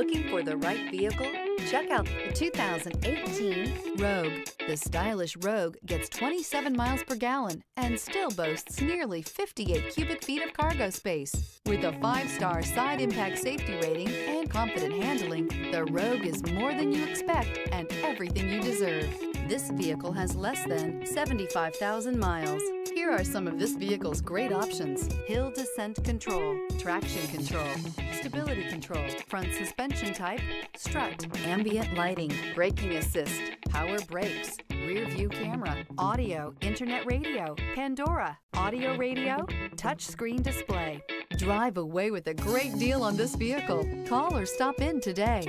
Looking for the right vehicle? Check out the 2018 Rogue. The stylish Rogue gets 27 miles per gallon and still boasts nearly 58 cubic feet of cargo space. With a five-star side impact safety rating and confident handling, the Rogue is more than you expect and everything you deserve. This vehicle has less than 75,000 miles. Here are some of this vehicle's great options. Hill descent control, traction control, stability control, front suspension type, strut, ambient lighting, braking assist, power brakes, rear view camera, audio, internet radio, Pandora, audio radio, touchscreen display. Drive away with a great deal on this vehicle. Call or stop in today.